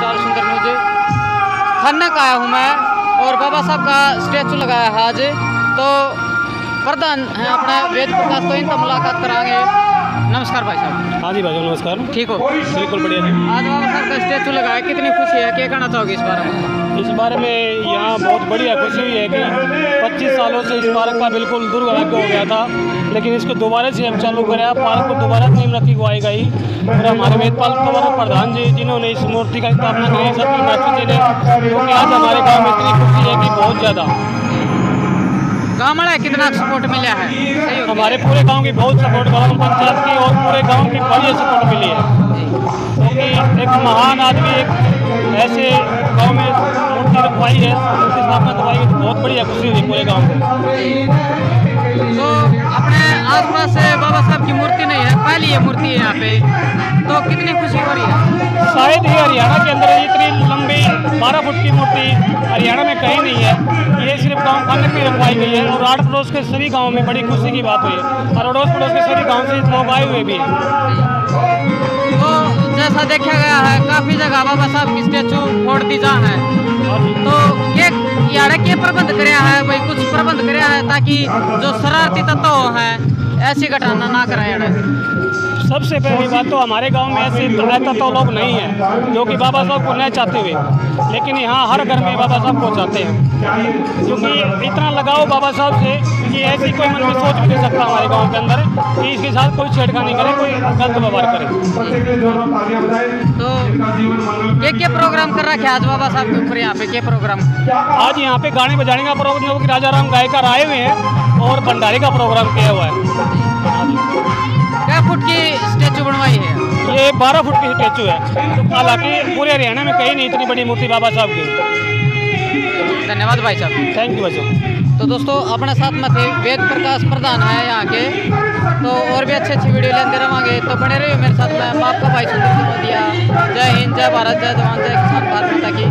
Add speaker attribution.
Speaker 1: Star सुंदर news Khanna का आया हूँ मैं और बाबा साहब का स्टैचू लगाया है आज। तो प्रधान है अपना, वेद प्रकाश तो इनका मुलाकात कराएँगे। नमस्कार भाई साहब।
Speaker 2: हाँ जी भाई साहब, नमस्कार।
Speaker 1: ठीक हो?
Speaker 2: बिल्कुल बढ़िया जी।
Speaker 1: आज बाबा साहब का स्टैचू लगाया कितनी खुशी है? क्या कहना चाहोगे इस बारे में?
Speaker 2: इस बारे में यहाँ बहुत बढ़िया खुशी हुई है कि 25 सालों से इस पार्क का बिल्कुल दुर्भाग्य हो गया था लेकिन इसको दोबारा से हम चालू करें। पार्क को दोबारा नीम रखी गवाई गई और हमारे वेदपाल कंवर प्रधान जी जिन्होंने इस मूर्ति का स्थापना करी मास्टर जी ने क्योंकि आज हमारे गाँव में इतनी खुशी है कि बहुत ज़्यादा।
Speaker 1: में कितना सपोर्ट मिला है?
Speaker 2: हमारे पूरे गाँव की बहुत सपोर्ट गाँव पंचायत की और पूरे गाँव की बड़ी सपोर्ट मिली है। क्योंकि एक महान आदमी एक ऐसे गाँव में मूर्ति रखवाई है मूर्ति स्थापना करवाई है तो बहुत बढ़िया खुशी हुई पूरे गाँव में
Speaker 1: तो अपने आसपास से बाबा साहब की मूर्ति नहीं है पहली ये मूर्ति है यहाँ पे तो कितनी खुशी हो रही है?
Speaker 2: शायद ही हरियाणा के अंदर इतनी लंबी बारह फुट की मूर्ति हरियाणा में कहीं नहीं है। गाँव खाने में रखवाई गई है और आठ पड़ोस के सभी गाँव में बड़ी खुशी की बात हुई है और अड़ोस पड़ोस के सभी गाँव से लोग आए हुए भी हैं।
Speaker 1: तो जैसा देखा गया है, काफ़ी जगह बाबा साहब की स्टेचू फोड़ दी जा है। तो ये यार के प्रबंध कराया है, भाई कुछ प्रबंध कराया है ताकि जो शरारती तत्व हैं ऐसी घटना ना कराया
Speaker 2: सबसे पहली बात तो हमारे गाँव में ऐसे ऐसा तो लोग नहीं हैं जो कि बाबा साहब को नहीं चाहते हुए। लेकिन यहाँ हर घर में बाबा साहब को चाहते हैं। क्योंकि इतना लगाओ बाबा साहब से कि ऐसी कोई मन में सोच भी नहीं सकता हमारे गाँव के अंदर कि इसके साथ कोई छेड़खानी करे कोई गलत व्यवहार करे।
Speaker 1: तो ये क्या प्रोग्राम कर रखा है आज बाबा साहब के ऊपर यहाँ पे? क्या प्रोग्राम
Speaker 2: आज यहाँ पे गाने बजाने का प्रोग्राम जो कि राजा राम गायकर आए हुए हैं। और भंडारे का प्रोग्राम किया हुआ है।
Speaker 1: क्या फुट की स्टेचू बनवाई है?
Speaker 2: ये बारह फुट की स्टेचू है। तो हालाँकि पूरे हरियाणा में कहीं नहीं इतनी बड़ी मूर्ति बाबा साहब की।
Speaker 1: धन्यवाद भाई साहब।
Speaker 2: थैंक यू बच्चों
Speaker 1: तो दोस्तों अपने साथ में थे वेद प्रकाश प्रधान है यहाँ के। तो और भी अच्छी अच्छी वीडियो लेते रहेंगे तो बने रहिए मेरे साथ में। आपका भाई सुंदर सिंह मोदिया जय हिंद जय भारत जय जवान जय किसान भारत माता की।